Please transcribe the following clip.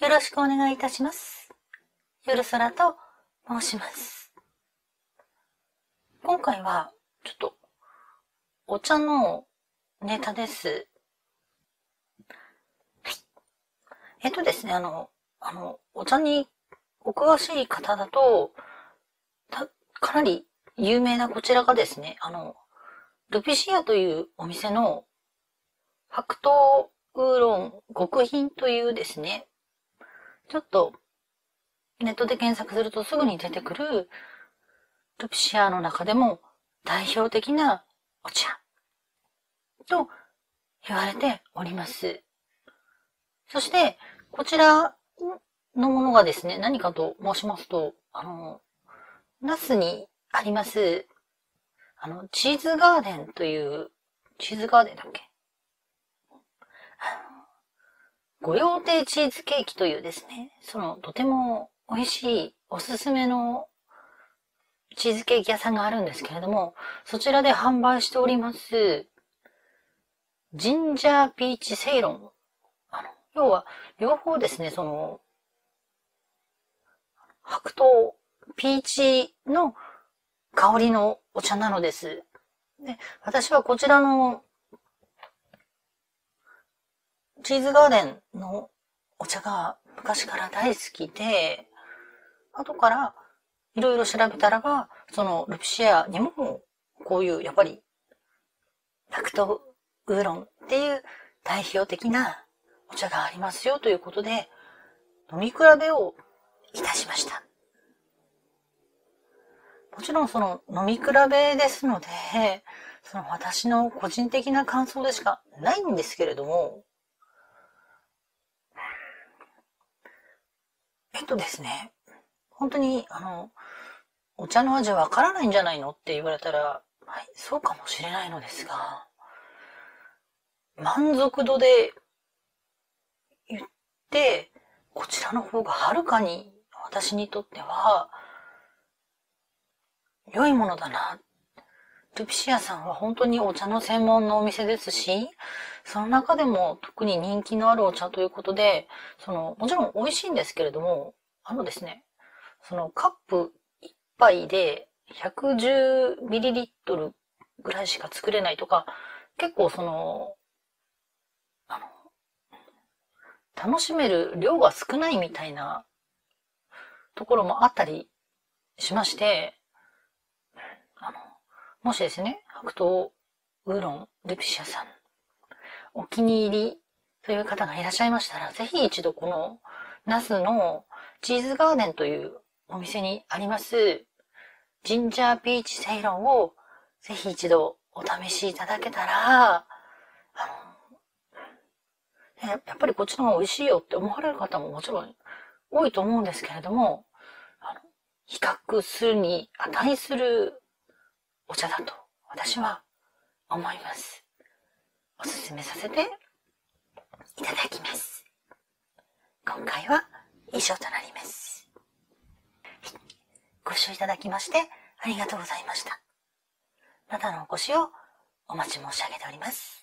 よろしくお願いいたします。ゆるそらと申します。今回は、ちょっと、お茶のネタです。はい。えっとですね、あの、あの、お茶にお詳しい方だと、た、かなり有名なこちらがですね、あの、ルピシアというお店の白桃ウーロン極品というですね、ちょっとネットで検索するとすぐに出てくるルピシアの中でも代表的なお茶と言われております。そして、こちらのものがですね、何かと申しますと、あの、ナスにあります、あの、チーズガーデンという、チーズガーデンだっけ御用邸チーズケーキというですね、そのとても美味しいおすすめのチーズケーキ屋さんがあるんですけれども、そちらで販売しております、ジンジャーピーチセイロン。あの、要は、両方ですね、その、白桃、ピーチの香りのお茶なのです。で、私はこちらのチーズガーデンのお茶が昔から大好きで、後からいろいろ調べたらば、そのルピシアにもこういうやっぱり白桃ウーロンっていう代表的なお茶がありますよということで、飲み比べをいたしました。もちろんその飲み比べですので、その私の個人的な感想でしかないんですけれども、えっとですね、本当にあの、お茶の味わからないんじゃないのって言われたら、はい、そうかもしれないのですが、満足度で言って、こちらの方がはるかに私にとっては、良いものだな。ルピシアさんは本当にお茶の専門のお店ですし、その中でも特に人気のあるお茶ということで、その、もちろん美味しいんですけれども、あのですね、そのカップ1杯で 110ml ぐらいしか作れないとか、結構その、あの、楽しめる量が少ないみたいなところもあったりしまして、あの、もしですね、白桃ウーロンルピシアさん、お気に入りという方がいらっしゃいましたら、ぜひ一度このナスのチーズガーデンというお店にあります、ジンジャーピーチセイロンをぜひ一度お試しいただけたら、あの、ややっぱりこっちの方が美味しいよって思われる方ももちろん多いと思うんですけれども、あの比較するに値するお茶だと私は思います。おすすめさせていただきます。今回は以上となります。ご視聴いただきましてありがとうございました。またのお越しをお待ち申し上げております。